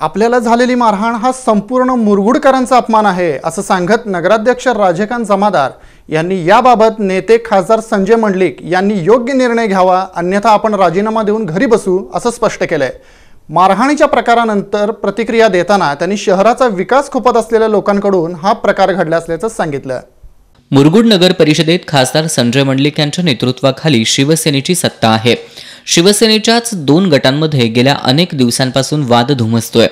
आपल्याला झालेली मारहाण हा संपूर्ण मुरगुडकरांचा अपमान आहे असं सांगत नगराध्यक्ष राजेकांत जमादार यांनी याबाबत नेते खासदार संजय मंडलिक यांनी योग्य निर्णय घ्यावा अन्यथा आपण राजीनामा देऊन घरी बसू असं स्पष्ट केलंय. मारहाणीच्या प्रकारानंतर प्रतिक्रिया देताना त्यांनी शहराचा विकास खोपत असलेल्या लोकांकडून हा प्रकार घडला असल्याचं सांगितलं. मुरगुड नगर परिषदेत खासदार संजय मंडलिक यांच्या नेतृत्वाखाली शिवसेनेची सत्ता आहे. शिवसेनेच्याच दोन गटांमध्ये गेल्या अनेक दिवसांपासून वाद धुमसतोय.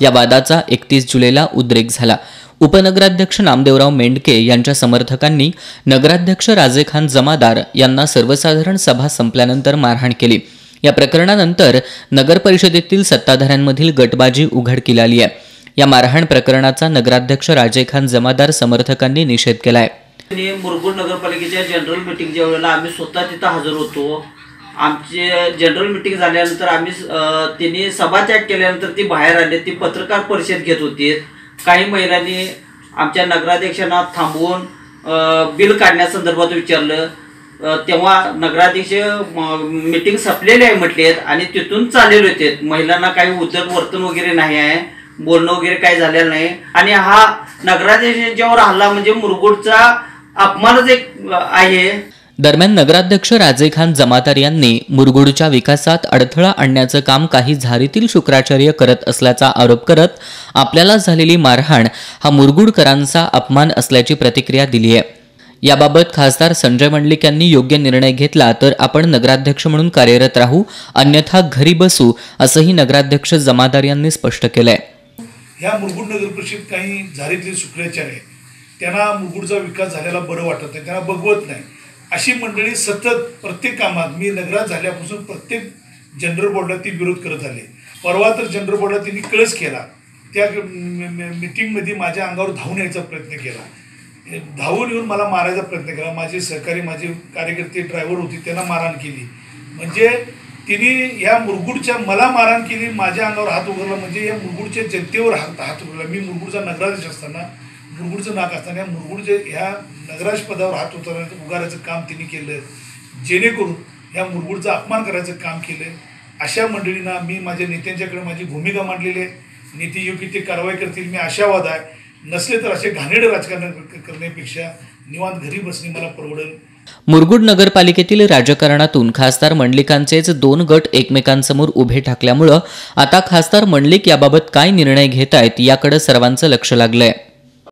या वादाचा एकतीस जुलैला उद्रेक झाला. उपनगराध्यक्ष नामदेवराव मेंडके यांच्या समर्थकांनी नगराध्यक्ष राजेखान जमादार यांना सर्वसाधारण सभा संपल्यानंतर मारहाण केली. या प्रकरणानंतर नगर परिषदेतील सत्ताधाऱ्यांमधील गटबाजी उघडकीला आली आहे. या मारहाण प्रकरणाचा नगराध्यक्ष राजेखान जमादार समर्थकांनी निषेध केलाय. आणि मुरगुड नगरपालिकेच्या जनरल मिटिंगच्या वेळेला आम्ही स्वतः तिथं हजर होतो. आमचे जनरल मिटिंग झाल्यानंतर आम्ही अं, त्यांनी सभात्याग केल्यानंतर ती बाहेर आले. ती पत्रकार परिषद घेत होती. काही महिलांनी आमच्या नगराध्यक्षांना थांबवून बिल काढण्यासंदर्भात विचारलं. तेव्हा नगराध्यक्ष मिटिंग संपलेली आहे म्हटलेत आणि तिथून चाललेले होते. महिलांना काही उदर वर्तन वगैरे नाही आहे. बोलणं वगैरे काही झालेलं नाही. आणि हा नगराध्यक्षांच्यावर हल्ला म्हणजे मुरगुडचा अपमानच एक आहे. दरम्यान नगराध्यक्ष राजेखान जमादार यांनी मुरगुडच्या विकासात अडथळा आणण्याचं काम काही झारीतील शुक्राचार्य करत असल्याचा आरोप करत आपल्याला झालेली मारहाण हा मुरगुडकरांचा अपमान असल्याची प्रतिक्रिया दिली आहे. याबाबत खासदार संजय मंडलिक यांनी योग्य निर्णय घेतला तर आपण नगराध्यक्ष म्हणून कार्यरत राहू अन्यथा घरी बसू असंही नगराध्यक्ष जमादार यांनी स्पष्ट केलंय. ह्या मुरगुड नगर परिषद काही झारीतले शुक्राचार्य आहे त्यांना मुरगुडचा विकास झालेला बरं वाटत नाही. त्यांना बघवत नाही. अशी मंडळी सतत प्रत्येक कामात मी नगरात झाल्यापासून प्रत्येक जनरल बोर्डात ती विरोध करत आले. परवा तर जनरल बोर्डात तिने कळस केला. त्या मिटिंगमध्ये माझ्या अंगावर धावून यायचा प्रयत्न केला. धावून येऊन मला मारायचा प्रयत्न केला. माझे सहकारी माझे कार्यकर्ते ड्रायव्हर होते त्यांना मारहाण केली. म्हणजे तिने या मुरगुडच्या मला मारहाण केली माझ्या अंगावर हात उघडला. म्हणजे या मुरगुडच्या जनतेवर हात हात उघडला. मी मुरगुडचा नगराधीश असताना मुरगुडचं नाक असताना मुरगुड जे ह्या नगराध्यक्ष पदावर हात उतरण्याचं उगारायचं काम तिने केलं. जेणेकरून या मुरगुडचा अपमान करायचं काम केलं. अशा मंडळींना मी माझ्या नेत्यांच्याकडे माझी भूमिका मांडलेली आहे. नेते योग्य ते कारवाई करतील. मी आशावाद आहे. नसले तर असे घाणेरडे राजकारण करण्यापेक्षा निवांत घरी बसणे मला परवडेल. मुरगुड नगरपालिकेतील राजकारणातून खासदार मंडलिकांचेच दोन गट एकमेकांसमोर उभे ठाकल्यामुळं आता खासदार मंडलिक याबाबत काय निर्णय घेत आहेत याकडे सर्वांचं लक्ष लागलंय.